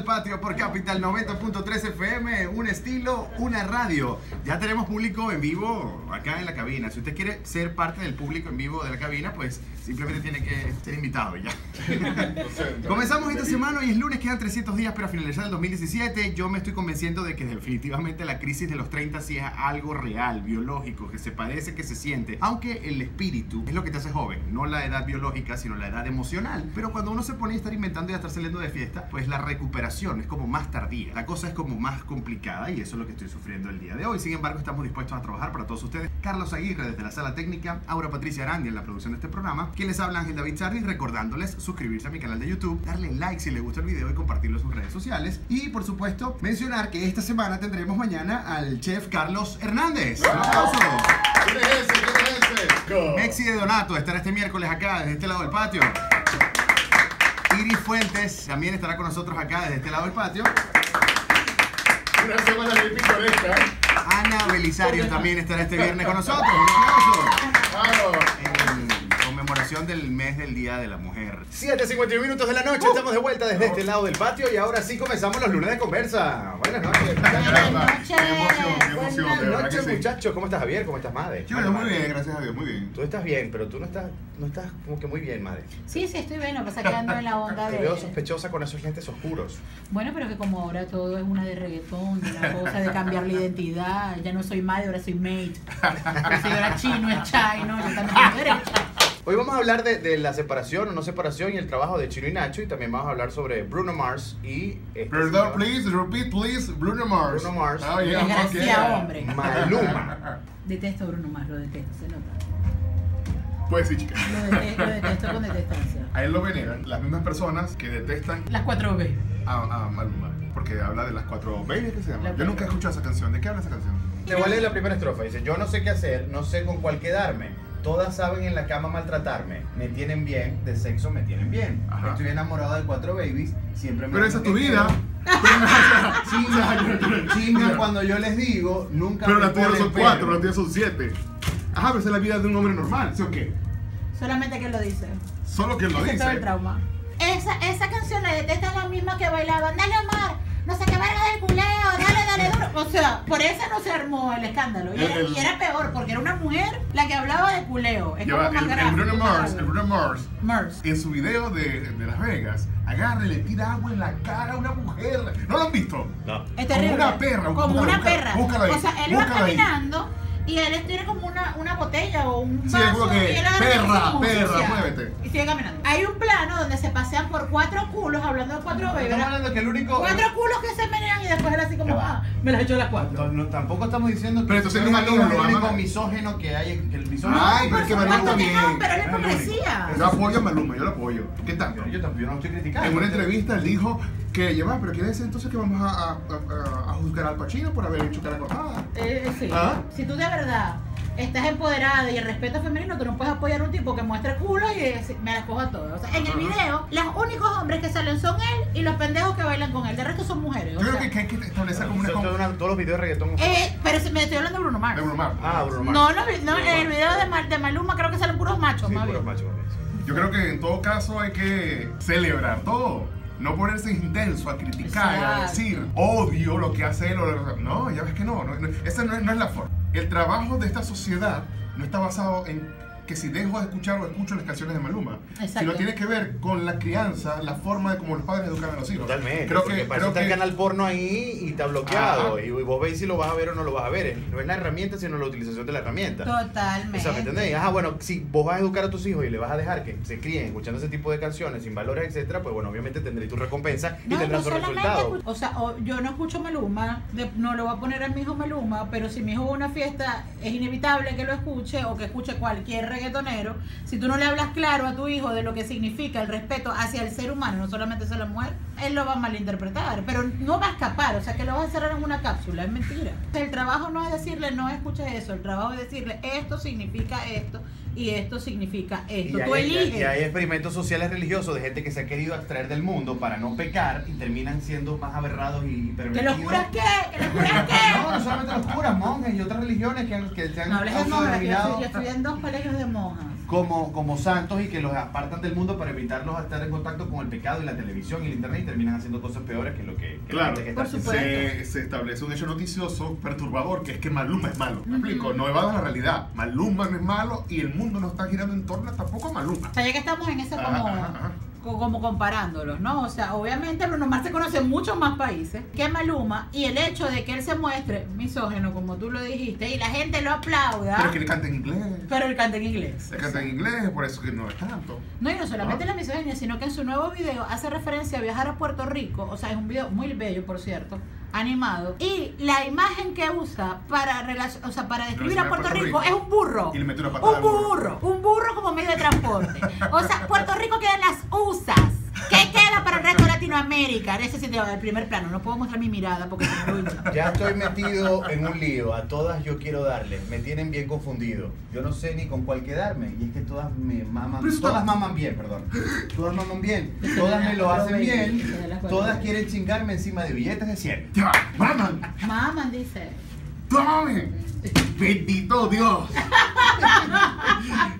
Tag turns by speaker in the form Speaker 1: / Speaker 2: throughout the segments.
Speaker 1: del patio por Capital 90.3 FM. Un estilo, una radio. Ya tenemos público en vivo acá en la cabina. Si usted quiere ser parte del público en vivo de la cabina, pues simplemente tiene que ser invitado ya. Comenzamos esta semana y es lunes, quedan 300 días para finalizar el 2017. Yo me estoy convenciendo de que definitivamente la crisis de los 30 sí es algo real, biológico, que se padece, que se siente. Aunque el espíritu es lo que te hace joven, no la edad biológica, sino la edad emocional. Pero cuando uno se pone a estar inventando y a estar saliendo de fiesta, pues la recuperación es como más tardía. La cosa es como más complicada y eso es lo que estoy sufriendo el día de hoy. Sin embargo, estamos dispuestos a trabajar para todos ustedes. Carlos Aguirre desde la sala técnica, Aura Patricia Arandi en la producción de este programa. Quien les habla Ángel David Sardi, recordándoles suscribirse a mi canal de YouTube, darle like si les gusta el video y compartirlo en sus redes sociales. Y por supuesto, mencionar que esta semana tendremos mañana al chef Carlos Hernández. Un aplauso.
Speaker 2: ¿Quién es ese? ¿Quién es ese?
Speaker 1: Mexi de Donato estará este miércoles acá, desde este lado del patio. Iris Fuentes también estará con nosotros acá, desde este lado del patio.
Speaker 2: Una semana muy pintoresca.
Speaker 1: Ana Belisario también estará este viernes con nosotros. Un aplauso.
Speaker 2: Claro.
Speaker 1: En conmemoración del mes del Día de la Mujer. 7.51 minutos de la noche, estamos de vuelta desde este lado del patio y ahora sí comenzamos los lunes de conversa. Buenas noches.
Speaker 2: Caramba, Qué emoción, qué emoción, de
Speaker 1: Buenas noches
Speaker 2: sí.
Speaker 1: muchachos, ¿cómo estás Javier? ¿Cómo estás Madre?
Speaker 2: Yo muy bien, gracias a Dios, muy bien.
Speaker 1: Tú estás bien, pero tú no estás, no estás como que muy bien, Madre.
Speaker 3: Sí, sí, estoy bien, lo que pasa es que ando en la onda
Speaker 1: Te veo
Speaker 3: de...
Speaker 1: sospechosa con esos lentes oscuros.
Speaker 3: Bueno, pero que como ahora todo es una de reggaetón, de la cosa de cambiar la identidad, ya no soy madre, ahora soy mate. Yo soy ahora chino, es chino, yo también tengo derecha.
Speaker 1: Hoy vamos a hablar de, de la separación o no separación y el trabajo de Chino y Nacho y también vamos a hablar sobre Bruno Mars y... este
Speaker 2: Perdón,
Speaker 1: señor
Speaker 2: please, repeat, please. Bruno Mars.
Speaker 1: Bruno Mars.
Speaker 2: Oh, yeah,
Speaker 3: Desgraciado,
Speaker 2: okay.
Speaker 3: hombre.
Speaker 1: Maluma.
Speaker 3: Detesto a Bruno Mars, lo detesto, se nota.
Speaker 2: Pues sí, chica.
Speaker 3: Lo detesto, lo detesto con detestancia.
Speaker 2: A él lo veneran las mismas personas que detestan
Speaker 3: Las cuatro B.
Speaker 2: a, a Maluma. Porque habla de las cuatro babies que se llama.
Speaker 3: La
Speaker 2: Yo nunca he escuchado esa canción. ¿De qué habla esa canción?
Speaker 1: Te voy a leer la primera estrofa. Dice, yo no sé qué hacer, no sé con cuál quedarme. Todas saben en la cama maltratarme. Me tienen bien, de sexo me tienen bien.
Speaker 2: Ajá.
Speaker 1: Estoy enamorado de cuatro babies. Siempre me
Speaker 2: Pero esa es tu vida.
Speaker 1: Chinga, chinga cuando yo les digo, nunca
Speaker 2: Pero
Speaker 1: me
Speaker 2: las tuyas son cuatro, las tuyas son siete. Ajá, pero esa es la vida de un hombre normal, ¿sí o qué?
Speaker 3: Solamente que lo dice.
Speaker 2: Solo que lo
Speaker 3: Ese es todo el
Speaker 2: dice.
Speaker 3: trauma. Esa, esa canción la detesta la misma que bailaban. Dale Omar, no sé qué verga del culeo, dale, dale duro. O sea, por eso no se armó el escándalo. Y era,
Speaker 2: El- el-
Speaker 3: y era peor, porque era una mujer la que hablaba de culeo. Es como más
Speaker 2: el, el
Speaker 3: gráfico,
Speaker 2: Bruno Mars, el
Speaker 3: grave.
Speaker 2: Bruno Mars,
Speaker 3: Mars.
Speaker 2: en su video de, de Las Vegas, agarra y le tira agua en la cara a una mujer. ¿No lo han visto?
Speaker 1: No.
Speaker 3: Es
Speaker 2: Como
Speaker 3: terrible.
Speaker 2: una perra,
Speaker 3: Como
Speaker 2: búscala,
Speaker 3: una
Speaker 2: búscala,
Speaker 3: perra.
Speaker 2: búscala ahí,
Speaker 3: o sea, él va
Speaker 2: búscala ahí.
Speaker 3: Y él tiene como una, una botella o un
Speaker 2: Sí,
Speaker 3: vaso
Speaker 2: como que,
Speaker 3: y él
Speaker 2: perra, perra, muévete.
Speaker 3: Y sigue caminando. Hay un plano donde se pasean por cuatro culos hablando de cuatro
Speaker 1: Estamos
Speaker 3: bebés.
Speaker 1: hablando que el único...
Speaker 3: Cuatro culos que se menean y después él así como, ah, me las echó las cuatro.
Speaker 1: No, no, tampoco estamos diciendo que
Speaker 2: Pero entonces
Speaker 1: es
Speaker 2: no es
Speaker 1: el único misógeno que hay. Que el misógeno.
Speaker 2: Ay, pero es que Maluma también.
Speaker 3: No, pero él es hipocresía.
Speaker 2: Yo apoyo a Maluma, yo lo apoyo. ¿Qué tal?
Speaker 1: Pero yo tampoco yo no estoy criticando.
Speaker 2: En una entrevista él dijo que lleva, pero quiere decir entonces que vamos a, a, a- a juzgar al Pacino por haber hecho cara cortada.
Speaker 3: Eh, sí.
Speaker 2: ¿Ah?
Speaker 3: Si tú de verdad estás empoderada y el respeto femenino, tú no puedes apoyar a un tipo que muestre culo y me las cojo a. O sea, en el video, los únicos hombres que salen son él y los pendejos que bailan con él. De resto son mujeres.
Speaker 2: Yo creo
Speaker 3: sea.
Speaker 2: que, que hay que establecer como una...
Speaker 1: Son todos una- todos los videos de reggaetón.
Speaker 3: Eh, pero si me estoy hablando de Bruno Mars.
Speaker 2: de Bruno Mars.
Speaker 1: Ah, Bruno Mars.
Speaker 3: No, no, no, en el video de, Mal- de Maluma creo que salen puros machos,
Speaker 1: Sí,
Speaker 3: más
Speaker 1: puros
Speaker 3: bien.
Speaker 1: machos.
Speaker 2: Yo creo que en todo caso hay que celebrar todo. No ponerse intenso a criticar, a
Speaker 3: Exacto.
Speaker 2: decir odio lo que hace él. o lo- No, ya ves que no. no, no, esa no es, no es la forma. El trabajo de esta sociedad no está basado en que si dejo de escuchar o escucho las canciones de Maluma,
Speaker 3: Exacto.
Speaker 2: sino tiene que ver con la crianza, la forma de cómo los padres educan a los hijos.
Speaker 1: Totalmente.
Speaker 2: Creo que,
Speaker 1: para
Speaker 2: creo
Speaker 1: está el
Speaker 2: que
Speaker 1: canal porno ahí y está bloqueado.
Speaker 2: Ajá.
Speaker 1: Y vos veis si lo vas a ver o no lo vas a ver. No es la herramienta, sino la utilización de la herramienta.
Speaker 3: Totalmente.
Speaker 1: O sea, ¿me entendéis? Ajá, bueno, si vos vas a educar a tus hijos y le vas a dejar que se críen escuchando ese tipo de canciones sin valores, etcétera, pues bueno, obviamente tendréis tu recompensa y
Speaker 3: No,
Speaker 1: tendrás
Speaker 3: no solamente
Speaker 1: resultado.
Speaker 3: O sea, o- yo no escucho Maluma, de- no le voy a poner a mi hijo Maluma, pero si mi hijo va a una fiesta, es inevitable que lo escuche o que escuche cualquier reggaetonero. Si tú no le hablas claro a tu hijo de lo que significa el respeto hacia el ser humano, no solamente hacia la mujer, él lo va a malinterpretar, pero no va a escapar, o sea, que lo vas a cerrar en una cápsula, es mentira. El trabajo no es decirle, no escuches eso, el trabajo es decirle, esto significa esto y esto significa esto.
Speaker 1: Y
Speaker 3: tú
Speaker 1: hay,
Speaker 3: eliges.
Speaker 1: y hay experimentos sociales religiosos de gente que se ha querido abstraer del mundo para no pecar y terminan siendo más aberrados y
Speaker 3: ¿Que
Speaker 1: pervertidos.
Speaker 3: los curas qué? ¿Que los curas qué?
Speaker 1: No, no solamente los curas, monjes y otras religiones que, han- que se han
Speaker 3: No hables de monjas, que yo yo estudié en dos colegios de monjas.
Speaker 1: como, como santos y que los apartan del mundo para evitarlos a estar en contacto con el pecado y la televisión y el internet y terminan haciendo cosas peores que lo que, que la
Speaker 2: Claro,
Speaker 1: gente que está
Speaker 2: se, se establece un hecho noticioso perturbador que es que Maluma es malo. ¿Me explico? No evada la realidad. Maluma no es malo y el mundo no está girando en torno tampoco a Maluma.
Speaker 3: O sea, ya que estamos en ese como,
Speaker 2: Ajá, ajá, ajá.
Speaker 3: Co- como comparándolos, ¿no? O sea, obviamente Bruno Mars se conoce en muchos más países que Maluma y el hecho de que él se muestre misógeno, como tú lo dijiste, y la gente lo aplauda,
Speaker 2: Pero que le canta en inglés.
Speaker 3: pero él canta en inglés.
Speaker 2: Le canta en inglés, por eso que no es tanto.
Speaker 3: No, y no solamente
Speaker 2: Ah.
Speaker 3: la misoginia, sino que en su nuevo video hace referencia a viajar a Puerto Rico, o sea, es un video muy bello, por cierto, animado, y la imagen que usa para, o sea, para describir a Puerto,
Speaker 2: Puerto
Speaker 3: Rico,
Speaker 2: Rico.
Speaker 3: es un burro.
Speaker 2: Y le mete una patada
Speaker 3: Un
Speaker 2: burro.
Speaker 3: burro, un burro como medio de transporte. O sea, Puerto Rico queda en las USAs. Latinoamérica? En ese sentido, el primer plano. No puedo mostrar mi mirada porque se me.
Speaker 1: Ya estoy metido en un lío, a todas yo quiero darle, me tienen bien confundido. Yo no sé ni con cuál quedarme, y es que todas me maman,
Speaker 2: Pero está-
Speaker 1: todas maman bien, perdón. Todas maman bien, todas me lo hacen bien, todas quieren chingarme encima de billetes de 100.
Speaker 2: ¡Ya! ¡Maman!
Speaker 3: Maman, dice.
Speaker 2: ¡Tome! ¡Bendito Dios!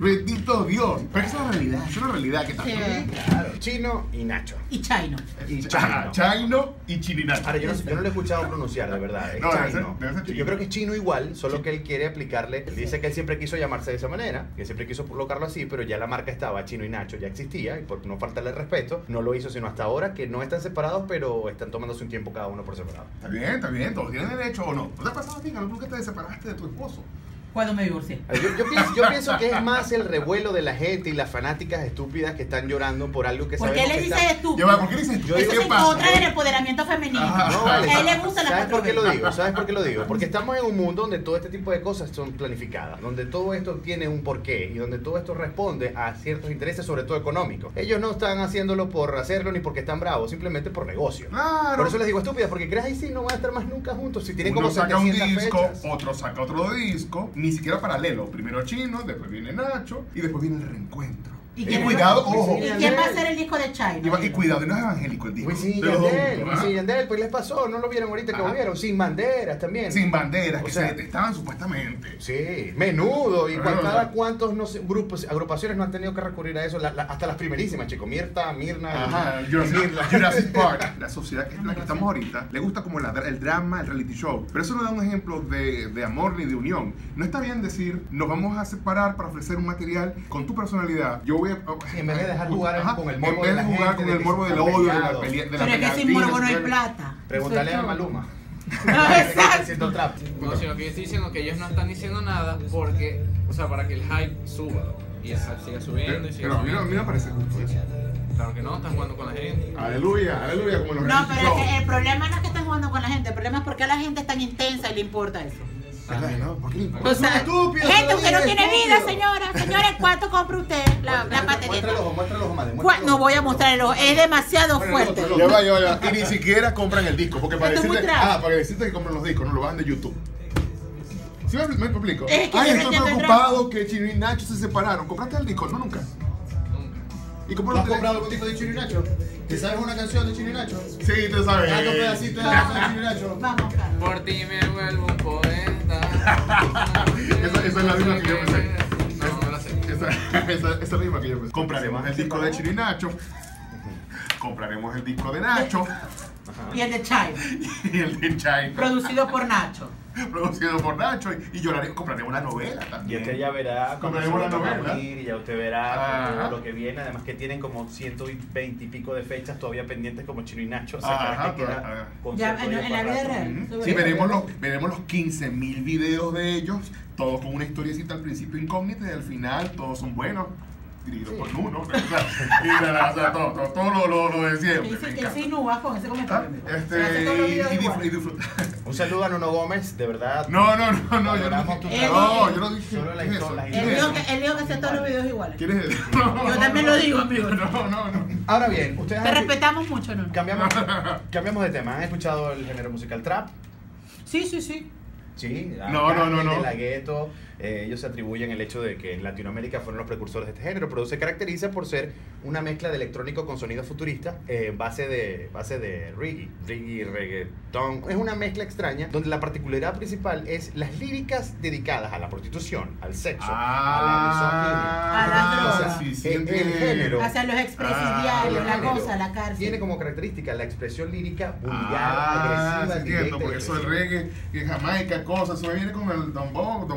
Speaker 2: ¡Bendito Dios! Pero esa es la realidad, es una realidad que tanto.
Speaker 3: Sí.
Speaker 1: Claro, Chino y Nacho.
Speaker 3: Y Chino.
Speaker 1: Y
Speaker 2: Ajá,
Speaker 1: Chino.
Speaker 2: Chino y Chirinacho.
Speaker 1: Ahora, yo no, yo no lo he escuchado pronunciar, de verdad. Es
Speaker 2: No, debe ser-
Speaker 1: chino.
Speaker 2: debe ser
Speaker 1: Yo creo que es chino igual, solo que él quiere aplicarle. Él dice que él siempre quiso llamarse de esa manera, que siempre quiso colocarlo así, pero ya la marca estaba, Chino y Nacho ya existía, y por no faltarle respeto, no lo hizo sino hasta ahora, que no están separados, pero están tomándose un tiempo cada uno por separado.
Speaker 2: Está bien, está bien, todos tienen derecho o no. ¿No te ha pasado a ti, que te separaste de tu esposo?
Speaker 3: Cuando me divorcié.
Speaker 1: Yo, yo pienso, yo pienso que es más el revuelo de la gente y las fanáticas estúpidas que están llorando por algo que
Speaker 3: ¿Por qué le dices
Speaker 1: está-
Speaker 3: estúpido?
Speaker 2: ¿por qué dices
Speaker 1: Yo
Speaker 2: ¿Qué
Speaker 3: Eso es en
Speaker 2: pasa?
Speaker 3: contra del empoderamiento femenino.
Speaker 2: Ajá.
Speaker 1: No, vale.
Speaker 3: A él le gusta la
Speaker 1: ¿Sabes por qué lo
Speaker 3: 4B.
Speaker 1: digo? ¿Sabes por qué lo digo? Porque estamos en un mundo donde todo este tipo de cosas son planificadas, donde todo esto tiene un porqué y donde todo esto responde a ciertos intereses, sobre todo económicos. Ellos no están haciéndolo por hacerlo ni porque están bravos, simplemente por negocio.
Speaker 2: Claro.
Speaker 1: Por eso les digo estúpidas, porque crees ahí sí no van a estar más nunca juntos. Si tienen
Speaker 2: Uno
Speaker 1: como
Speaker 2: saca un
Speaker 1: 700
Speaker 2: disco,
Speaker 1: fechas.
Speaker 2: otro saca otro disco, ni siquiera paralelo. Primero Chino, después viene Nacho y después viene el reencuentro.
Speaker 3: ¿Y
Speaker 2: Y,
Speaker 3: quién-
Speaker 2: cuidado, ojo.
Speaker 3: ¿Y quién va a hacer el disco de China?
Speaker 2: Y, y cuidado, y no es evangélico el disco.
Speaker 1: Wisin
Speaker 2: Pero,
Speaker 1: Yandel, Wisin y Yandel, pues les pasó, no lo vieron ahorita que volvieron, sin banderas también.
Speaker 2: Sin banderas,
Speaker 1: O
Speaker 2: que
Speaker 1: sea-
Speaker 2: se detestaban supuestamente.
Speaker 1: Sí, menudo. Y
Speaker 2: Claro.
Speaker 1: cada cuántos no sé, grupos, agrupaciones no han tenido que recurrir a eso, la- la- hasta las primerísimas, chicos. Mirta, Mirna,
Speaker 2: Ajá, Jurassic,
Speaker 1: Mirna.
Speaker 2: Jurassic Park. La sociedad que es la que estamos ahorita le gusta como la- el drama, el reality show. Pero eso no da un ejemplo de, de amor ni de unión. No está bien decir, nos vamos a separar para ofrecer un material con tu personalidad. Yo voy a.
Speaker 1: Sí, en vez de dejar jugar
Speaker 2: Ajá,
Speaker 1: con el
Speaker 2: en
Speaker 1: morbo
Speaker 2: vez
Speaker 1: de
Speaker 2: de
Speaker 1: la
Speaker 2: jugar
Speaker 1: gente,
Speaker 2: con el morbo del
Speaker 1: están
Speaker 2: odio, de la
Speaker 1: peleados.
Speaker 2: pelea. De la
Speaker 3: Pero es que sin morbo no hay plata.
Speaker 1: Pregúntale a. Maluma.
Speaker 3: Exacto.
Speaker 1: Haciendo trap.
Speaker 4: No, sino que yo estoy diciendo que ellos no están diciendo nada porque, o sea, para que el hype suba y esa- siga subiendo y siga
Speaker 2: Pero a mí, no- a
Speaker 4: subiendo.
Speaker 2: mí no me parece justo eso.
Speaker 4: Claro que no, están jugando con la gente.
Speaker 2: Aleluya, aleluya, como los
Speaker 3: No, pero es que el problema no es que estén jugando con la gente, el problema es porque la gente es tan intensa y le importa eso.
Speaker 2: ¿Verdad, no? ¿Por qué le importa?
Speaker 3: O sea,
Speaker 1: estúpido,
Speaker 3: gente, usted no tiene vida, señora. Señores, ¿cuánto compra usted
Speaker 1: Muestra el ojo, muestra el ojo, madre.
Speaker 3: ¿Cuá-
Speaker 1: muestra el
Speaker 3: No voy a mostrar el ojo, es demasiado
Speaker 1: Bueno,
Speaker 3: fuerte.
Speaker 1: otro,
Speaker 2: Ya va, ya va, ya va. Y ni siquiera compran el disco, porque para decirte, ah, para decirte que compran los discos, no lo bajan de YouTube. ¿Sí me, me explico?
Speaker 3: Es que
Speaker 2: Ay, estoy preocupado que Chino y Nacho se separaron. ¿Compraste el disco? No, nunca.
Speaker 4: Nunca.
Speaker 2: ¿Y
Speaker 1: ¿Tú
Speaker 2: cómo
Speaker 1: has
Speaker 2: lo tenés?
Speaker 1: comprado algún disco de Chino y Nacho? ¿Te sabes una canción de Chino y Nacho?
Speaker 2: Sí, tú sabes.
Speaker 1: Pedacito de la canción de Chino y Nacho.
Speaker 3: Vamos, Carlos.
Speaker 4: Por ti me vuelvo un poeta.
Speaker 2: Esa- esa es la misma que yo me Esa, esa, esa es la misma que yo pensé. Compraremos el disco de Chino y Nacho. Compraremos el disco de Nacho.
Speaker 3: Y el de Chai,
Speaker 2: Y el de Chai.
Speaker 3: producido por Nacho.
Speaker 2: Producido por Nacho. Y, y lloraré, compraremos la novela
Speaker 5: Y
Speaker 2: también.
Speaker 5: usted ya verá cómo se
Speaker 2: Compraremos la novela.
Speaker 5: y ya usted verá lo que viene. Además que tienen como 120 y pico de fechas todavía pendientes como Chino y Nacho. O sea,
Speaker 2: Ajá,
Speaker 5: que queda
Speaker 3: Ya, en- la vida real.
Speaker 2: Sí, veremos los, veremos los 15.000 videos de ellos, todos con una historiecita al principio incógnita y al final todos son buenos, dirigidos por uno. O sea, o sea, todo, todo, todo lo, lo, lo de siempre.
Speaker 3: sí, inúa con ese
Speaker 2: Ah,
Speaker 3: comentario. Hace
Speaker 2: Este, y, y.
Speaker 1: Un saludo a Nuno Gómez, de verdad.
Speaker 2: No, no, no, no, yo no
Speaker 1: tu.
Speaker 2: No, yo no dije.
Speaker 5: Solo la historia, la
Speaker 2: ¿Quién
Speaker 3: Él dijo que, él hacía todos los videos iguales.
Speaker 2: ¿Quién es? No,
Speaker 3: Yo también lo digo, amigo.
Speaker 2: No, no, no.
Speaker 1: Ahora bien, ustedes
Speaker 3: Te
Speaker 1: han-
Speaker 3: respetamos mucho, ¿no?
Speaker 1: cambiamos, cambiamos de tema. ¿Han escuchado el género musical trap?
Speaker 3: Sí, sí, sí.
Speaker 1: Sí,
Speaker 2: No, no, no, no.
Speaker 1: De la gueto, eh, ellos se atribuyen el hecho de que en Latinoamérica fueron los precursores de este género, pero se caracteriza por ser una mezcla de electrónico con sonido futurista, eh, base de base de reggae, reggae, reggaeton. Es una mezcla extraña donde la particularidad principal es las líricas dedicadas a la prostitución, al sexo,
Speaker 3: A las drogas.
Speaker 2: sí, sí,
Speaker 1: El- el
Speaker 2: entiendo.
Speaker 1: género.
Speaker 3: Hacia los expresidiarios,
Speaker 1: Ah,
Speaker 3: la cosa, la cárcel.
Speaker 1: Tiene como característica la expresión lírica vulgar,
Speaker 2: Ah,
Speaker 1: agresiva,
Speaker 2: sí entiendo, porque eso
Speaker 1: agresiva.
Speaker 2: reggae, que Jamaica, cosas, eso viene con el Don Bon,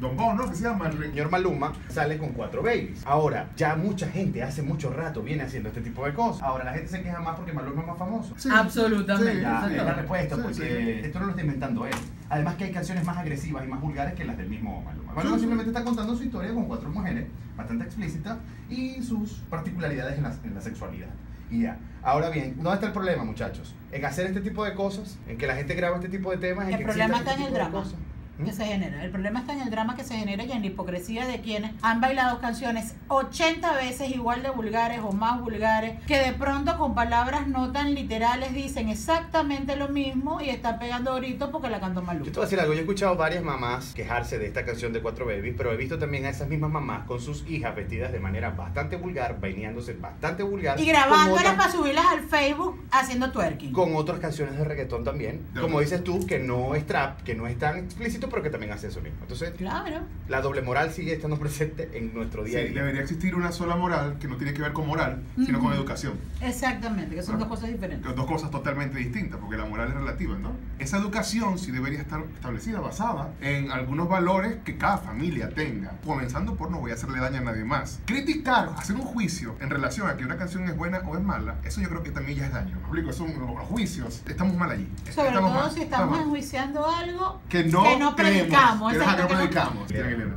Speaker 2: Don, Bon, ¿no? Que se llama el
Speaker 1: señor Maluma sale con cuatro babies. Ahora, ya mucha gente hace mucho rato viene haciendo este tipo de cosas. Ahora la gente se queja más porque Maluma es más famoso.
Speaker 2: Sí,
Speaker 3: Absolutamente.
Speaker 2: sí,
Speaker 1: Ya, es la respuesta,
Speaker 2: Sí,
Speaker 1: porque
Speaker 2: sí.
Speaker 1: esto no lo está inventando él. Además que hay canciones más agresivas y más vulgares que las del mismo Maluma. Maluma
Speaker 2: Sí.
Speaker 1: simplemente está contando su historia con cuatro mujeres, bastante explícita, y sus particularidades en la, en la sexualidad. Y ya. Ahora bien, ¿dónde está el problema, muchachos? En hacer este tipo de cosas, en que la gente graba este tipo de temas. en
Speaker 3: El
Speaker 1: que
Speaker 3: problema está en
Speaker 1: este
Speaker 3: el
Speaker 1: tipo de
Speaker 3: drama
Speaker 1: cosas.
Speaker 3: Que se genera. El problema está en el drama que se genera y en la hipocresía de quienes han bailado canciones 80 veces igual de vulgares o más vulgares, que de pronto con palabras no tan literales dicen exactamente lo mismo y están pegando gritos porque la cantó
Speaker 1: Yo
Speaker 3: Maluma.
Speaker 1: te voy a decir algo, yo he escuchado varias mamás quejarse de esta canción de Cuatro Babies, pero he visto también a esas mismas mamás con sus hijas vestidas de manera bastante vulgar, bañándose bastante vulgar.
Speaker 3: Y grabándolas para subirlas al Facebook haciendo twerking.
Speaker 1: con otras canciones de reggaetón también, como dices tú, que no es trap, que no es tan explícito, pero que también hace eso mismo. Entonces,
Speaker 3: Claro.
Speaker 1: la doble moral sigue estando presente en nuestro
Speaker 2: Sí,
Speaker 1: día a día.
Speaker 2: debería existir una sola moral que no tiene que ver con moral, sino con educación.
Speaker 3: Exactamente, que son dos cosas diferentes.
Speaker 2: Dos cosas totalmente distintas, porque la moral es relativa, ¿no? Esa educación sí debería estar establecida, basada en algunos valores que cada familia tenga. Comenzando por no voy a hacerle daño a nadie más. Criticar, hacer un juicio en relación a que una canción es buena o es mala, eso yo creo que también ya es daño. ¿Me explico? Son los juicios. Estamos mal allí.
Speaker 3: Sobre
Speaker 2: Estamos
Speaker 3: todo
Speaker 2: mal,
Speaker 3: si estamos enjuiciando algo
Speaker 2: que no,
Speaker 3: que no
Speaker 2: creemos,
Speaker 3: predicamos,
Speaker 2: no,
Speaker 3: exacto,
Speaker 2: que no
Speaker 3: no-
Speaker 2: predicamos.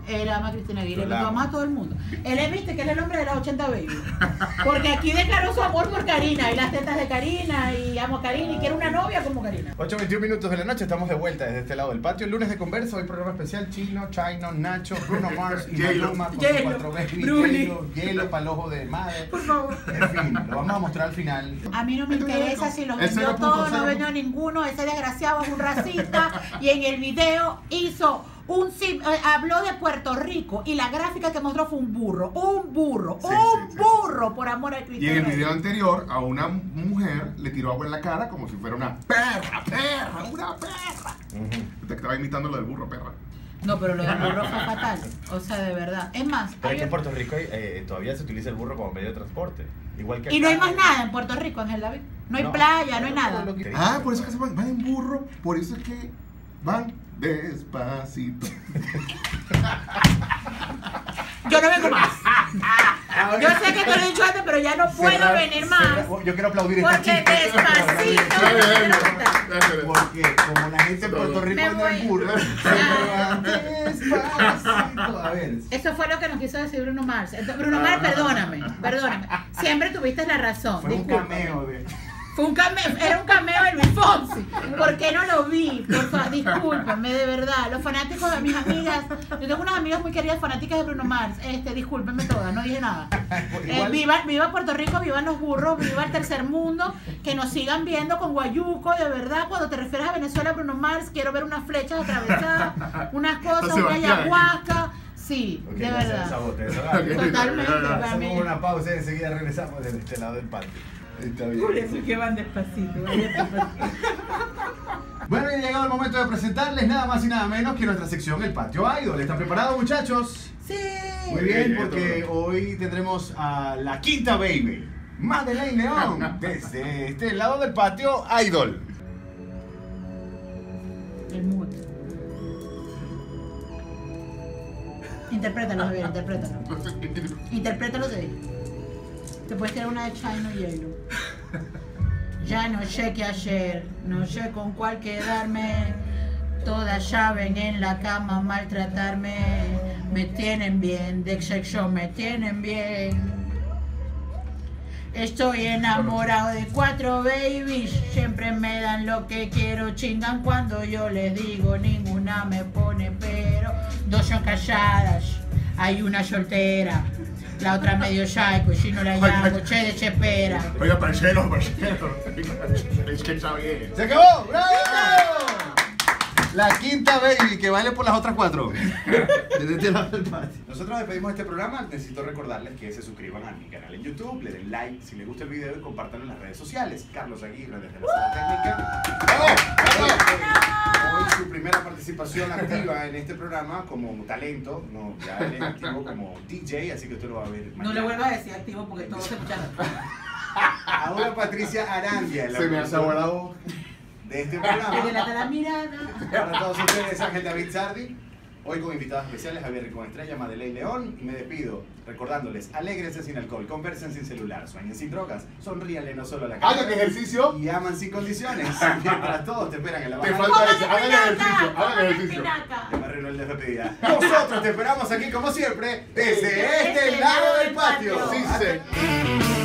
Speaker 3: Él ama a Cristina Aguilera, lo ama a todo el mundo. Él es, viste, que es el hombre de las 80 baby. Porque aquí declaró su amor por Karina y las tetas de Karina y amo a Karina y quiere una novia como Karina.
Speaker 1: 8.21 minutos de la noche, estamos de vuelta desde este lado del patio. El lunes de conversa, hoy programa especial Chino, Chino, Nacho, Bruno Mars y. Maluma con cuatro
Speaker 3: Bruli.
Speaker 1: hielo, hielo para el ojo de madre.
Speaker 3: Por favor.
Speaker 1: En fin, lo vamos a mostrar al final.
Speaker 3: A mí no me interesa si los vendió
Speaker 2: 0.0.
Speaker 3: todos, no vendió ninguno. Ese desgraciado es un racista y en el video hizo un sim- eh, habló de Puerto Rico y la gráfica que mostró fue un burro, un burro,
Speaker 2: Sí,
Speaker 3: un
Speaker 2: sí, sí, sí,
Speaker 3: burro por amor a Cristo.
Speaker 2: Y en el
Speaker 3: Rey.
Speaker 2: video anterior, a una mujer le tiró agua en la cara como si fuera una perra, perra, una perra. Te estaba imitando lo del burro, perra.
Speaker 3: No, pero lo del burro fue fatal. O sea, de verdad. Es más,
Speaker 1: Pero
Speaker 3: hay
Speaker 1: es que en Puerto Rico eh, todavía se utiliza el burro como medio de transporte. Igual que
Speaker 3: y no hay
Speaker 1: acá.
Speaker 3: más nada en Puerto Rico, Ángel David. No hay playa, no hay nada.
Speaker 2: Ah, por eso es que se van, van en burro, por eso es que van despacito.
Speaker 3: Yo no vengo más.
Speaker 1: Ahora-
Speaker 3: Yo sé que te lo he dicho antes, pero ya no puedo
Speaker 1: Cerrar-
Speaker 3: venir más.
Speaker 1: cerrar- Yo quiero aplaudir esta
Speaker 3: Porque
Speaker 1: chica.
Speaker 3: despacito. cantar.
Speaker 1: Porque como la gente en Puerto Rico anda en van despacito. A ver.
Speaker 3: Eso fue lo que nos quiso decir Bruno Mars. Entonces, Bruno Mars, perdóname, perdóname. Siempre tuviste la razón.
Speaker 1: Fue un cameo de.
Speaker 3: Fue un cameo, era un cameo de Luis Fonsi. ¿Por qué no lo vi? Por favor, discúlpenme, de verdad. Los fanáticos de mis amigas, yo tengo unas amigas muy queridas fanáticas de Bruno Mars. Este, discúlpenme todas, no dije nada. Eh, viva, viva Puerto Rico, vivan los burros, viva el tercer mundo, que nos sigan viendo con Guayuco, de verdad. Cuando te refieres a Venezuela, Bruno Mars, quiero ver unas flechas atravesadas, unas cosas, una ayahuasca. Sí, de verdad.
Speaker 1: desabote eso.
Speaker 3: Totalmente, para mí.
Speaker 1: Hacemos una pausa y enseguida regresamos desde este lado del patio. Está bien.
Speaker 3: Por eso es que van despacito, van despacito.
Speaker 1: Bueno, y ha llegado el momento de presentarles nada más y nada menos que nuestra sección El Patio Idol. ¿Están preparados, muchachos?
Speaker 3: Sí.
Speaker 1: Muy bien, porque hoy tendremos a la quinta baby, Madeleine León, desde este lado del patio Idol.
Speaker 3: El mood. Interprétalo, Javier, interprétalo. Interprétalo de Te puedes tirar una de Chino Hielo. Ya no sé qué hacer, no sé con cuál quedarme. Todas saben en la cama maltratarme. Me tienen bien, de sexo me tienen bien. Estoy enamorado de cuatro babies, siempre me dan lo que quiero, chingan cuando yo les digo, ninguna me pone pero, dos son casadas, hay una soltera, la otra medio psycho, y si no la llamo, che de chepera.
Speaker 2: Oiga, parcero, parcero. Es que está bien.
Speaker 1: ¡Se acabó! ¡Bravo! La quinta baby que vale por las otras cuatro. Desde lado del patio. Nosotros despedimos este programa. Necesito recordarles que se suscriban a mi canal en YouTube, le den like si les gusta el video y compartan en las redes sociales. Carlos Aguirre desde la sala técnica. Hoy su primera participación activa en este programa como talento. No, ya él es activo como DJ, así que usted lo va a ver.
Speaker 3: No le vuelvas a decir activo porque todos se escucharon.
Speaker 1: Ahora Patricia Arandia,
Speaker 2: Se me la boca.
Speaker 1: de este programa.
Speaker 3: delata la mirada.
Speaker 1: Para todos ustedes, Ángel David Sardi. Hoy con invitados especiales, Javier Ricón Estrella, Madeleine León. Y me despido recordándoles, alégrense sin alcohol, conversen sin celular, sueñen sin drogas, sonríanle no solo a la
Speaker 2: Hagan
Speaker 1: cara.
Speaker 2: ejercicio.
Speaker 1: Y aman sin condiciones. Mientras todos te esperan en la
Speaker 2: Te
Speaker 1: baja.
Speaker 2: falta eso. Hagan ejercicio. Hagan ejercicio.
Speaker 1: De Barrio Noel de despedida. Nosotros te esperamos aquí como siempre, desde este lado del patio.
Speaker 2: Sí, se.